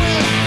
with